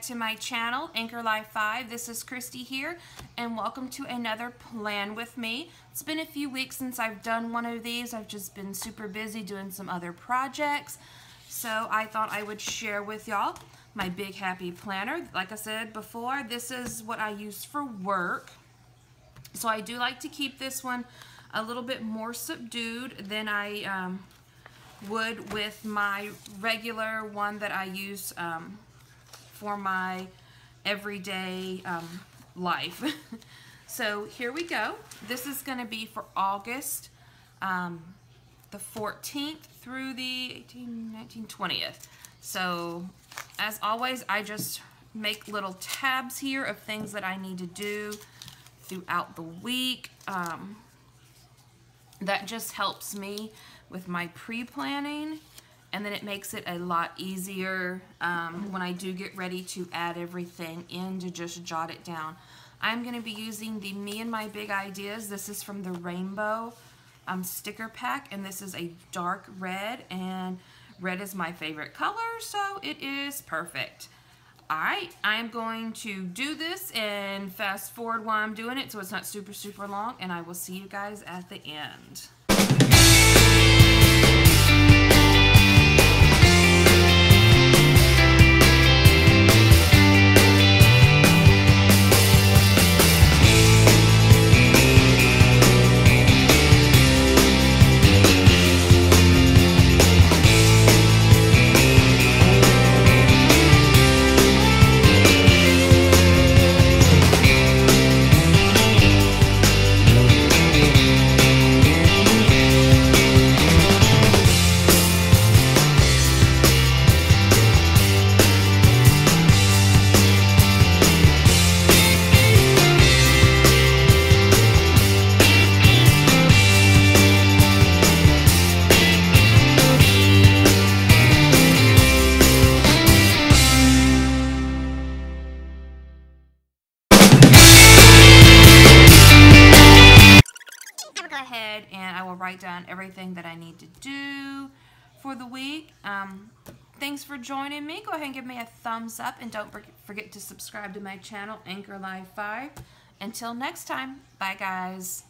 to my channel, Anchor Life 5. This is Christy here, and welcome to another Plan With Me. It's been a few weeks since I've done one of these. I've just been super busy doing some other projects, so I thought I would share with y'all my Big Happy Planner. Like I said before, this is what I use for work. So I do like to keep this one a little bit more subdued than I um, would with my regular one that I use um, for my everyday um, life. so here we go. This is going to be for August um, the 14th through the 18, 19, 20th. So as always, I just make little tabs here of things that I need to do throughout the week. Um, that just helps me with my pre-planning and then it makes it a lot easier um, when I do get ready to add everything in to just jot it down. I'm going to be using the Me and My Big Ideas. This is from the Rainbow um, sticker pack and this is a dark red and red is my favorite color so it is perfect. Alright, I'm going to do this and fast forward while I'm doing it so it's not super super long and I will see you guys at the end. Ahead and I will write down everything that I need to do for the week. Um, thanks for joining me. Go ahead and give me a thumbs up and don't forget to subscribe to my channel, Anchor Life 5. Until next time, bye guys.